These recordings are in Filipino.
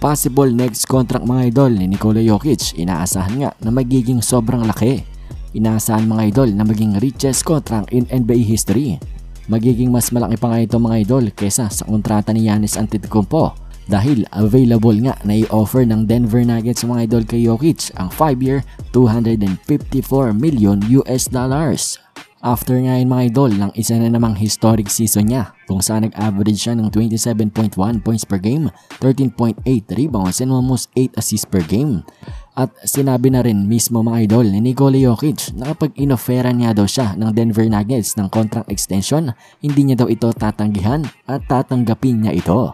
Possible next contract mga idol ni Nikola Jokic, inaasahan nga na magiging sobrang laki. Inaasahan mga idol na maging richest contract in NBA history. Magiging mas malaki pa nga ito mga idol kesa sa kontrata ni Giannis Antetokounmpo dahil available nga na i-offer ng Denver Nuggets mga idol kay Jokic ang 5-year 254 million US dollars. After nga yun mga idol ng isa na namang historic season niya kung saan nag-average siya ng 27.1 points per game, 13.8 rebounds and almost 8 assists per game. At sinabi na rin mismo mga idol ni Nikola Jokic na kapag inofferan niya daw siya ng Denver Nuggets ng contract extension, hindi niya daw ito tatanggihan at tatanggapin niya ito.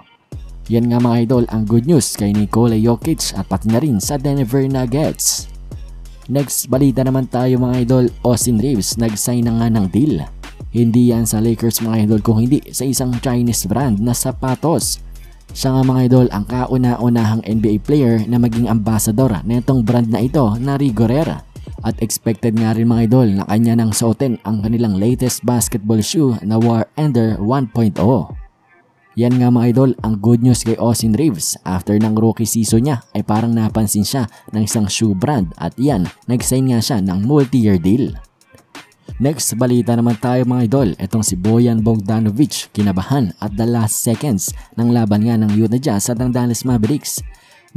Yan nga mga idol ang good news kay Nikola Jokic at pati na rin sa Denver Nuggets. Next balita naman tayo mga idol, Austin Reeves nag-sign na nga ng deal. Hindi yan sa Lakers mga idol kung hindi sa isang Chinese brand na sapatos. Siya nga mga idol ang kauna-unahang NBA player na maging ambassador na itong brand na ito na Rigorera. At expected nga rin mga idol na kanya nang suotin ang kanilang latest basketball shoe na War Ender 1.0. Yan nga mga idol, ang good news kay Austin Reeves. After ng rookie season niya ay parang napansin siya ng isang shoe brand at yan, nag-sign nga siya ng multi-year deal. Next, balita naman tayo mga idol. Itong si Boyan Bogdanovic, kinabahan at the last seconds ng laban nga ng Utah Jazz at ng Dallas Mavericks.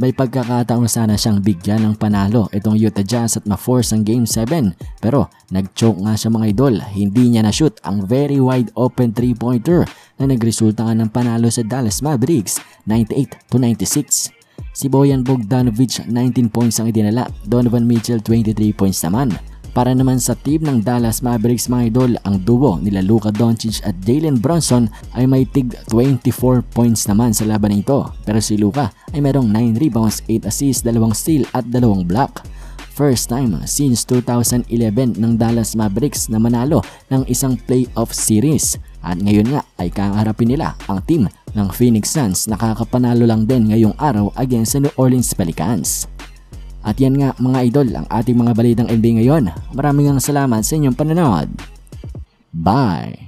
May pagkakataon sana siyang bigyan ng panalo itong Utah Jazz at ma-force ang Game 7 pero nag-choke nga siya mga idol. Hindi niya na-shoot ang very wide open 3-pointer na nagresulta nga ng panalo sa Dallas Mavericks 98 to 96. Si Boyan Bogdanovic 19 points ang idinala, Donovan Mitchell 23 points naman. Para naman sa team ng Dallas Mavericks mga idol, ang duo nila Luka Doncic at Jalen Brunson ay may tig 24 points naman sa laban nito. Pero si Luka ay merong 9 rebounds, 8 assists, 2 steal at 2 block. First time since 2011 ng Dallas Mavericks na manalo ng isang playoff series. At ngayon nga ay kaharapin nila ang team ng Phoenix Suns nakakapanalo lang din ngayong araw against sa New Orleans Pelicans. At yan nga mga idol ang ating mga balitang NBA ngayon. Maraming salamat sa inyong panonood. Bye!